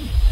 you